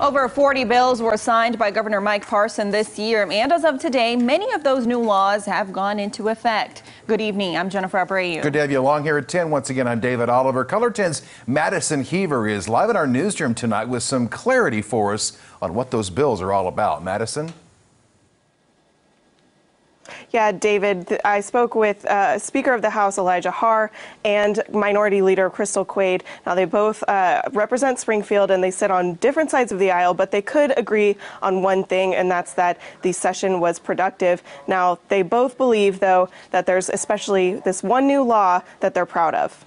Over 40 bills were signed by Governor Mike Parson this year, and as of today, many of those new laws have gone into effect. Good evening. I'm Jennifer Abreu. Good to have you along here at 10. Once again, I'm David Oliver. KOLR 10's Madison Heaver is live in our newsroom tonight with some clarity for us on what those bills are all about. Madison? Yeah, David, I spoke with uh, Speaker of the House Elijah Haahr and Minority Leader Crystal Quade. Now, they both uh, represent Springfield and they sit on different sides of the aisle, but they could agree on one thing, and that's that the session was productive. Now, they both believe, though, that there's especially this one new law that they're proud of.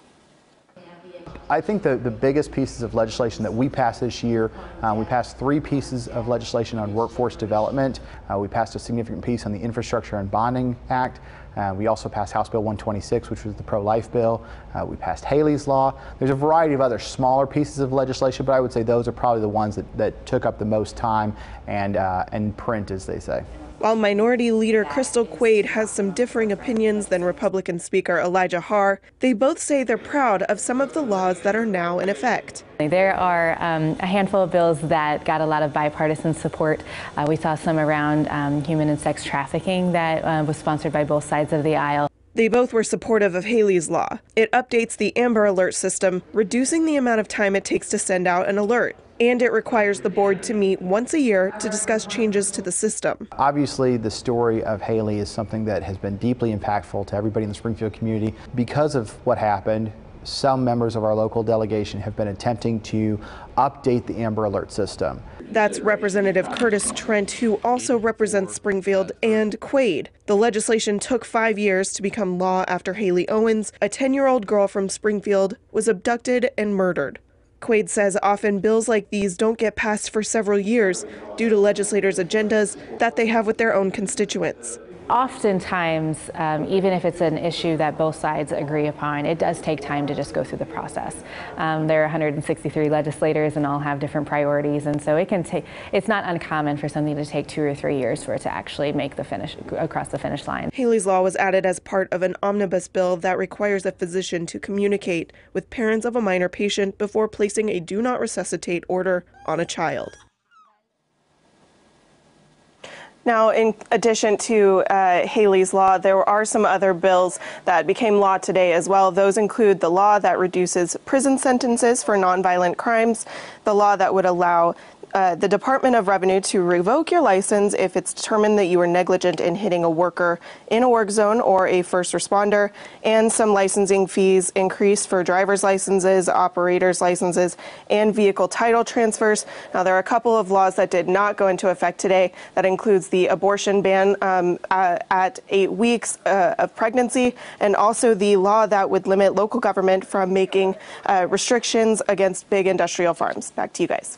I think the, the biggest pieces of legislation that we passed this year, uh, we passed three pieces of legislation on workforce development. Uh, we passed a significant piece on the Infrastructure and Bonding Act. Uh, we also passed House Bill 126, which was the pro-life bill. Uh, we passed Hailey's Law. There's a variety of other smaller pieces of legislation, but I would say those are probably the ones that, that took up the most time and, uh, and print, as they say. While Minority Leader Crystal Quade has some differing opinions than Republican Speaker Elijah Haahr, they both say they're proud of some of the laws that are now in effect. There are um, a handful of bills that got a lot of bipartisan support. Uh, we saw some around um, human and sex trafficking that uh, was sponsored by both sides of the aisle. They both were supportive of Hailey's Law. It updates the Amber Alert system, reducing the amount of time it takes to send out an alert and it requires the board to meet once a year to discuss changes to the system. Obviously, the story of Hailey is something that has been deeply impactful to everybody in the Springfield community. Because of what happened, some members of our local delegation have been attempting to update the Amber Alert system. That's Representative Curtis Trent, who also represents Springfield and Quade. The legislation took five years to become law after Hailey Owens, a 10 year old girl from Springfield, was abducted and murdered. Quade says often bills like these don't get passed for several years due to legislators' agendas that they have with their own constituents oftentimes, um, even if it's an issue that both sides agree upon, it does take time to just go through the process. Um, there are 163 legislators and all have different priorities, and so it can take. It's not uncommon for something to take two or three years for it to actually make the finish across the finish line. Hailey's Law was added as part of an omnibus bill that requires a physician to communicate with parents of a minor patient before placing a do not resuscitate order on a child. Now, in addition to uh, Hailey's Law, there are some other bills that became law today as well. Those include the law that reduces prison sentences for nonviolent crimes, the law that would allow uh, the Department of Revenue to revoke your license if it's determined that you were negligent in hitting a worker in a work zone or a first responder, and some licensing fees increased for driver's licenses, operators' licenses, and vehicle title transfers. Now, there are a couple of laws that did not go into effect today. That includes the abortion ban um, uh, at eight weeks uh, of pregnancy, and also the law that would limit local government from making uh, restrictions against big industrial farms. Back to you guys.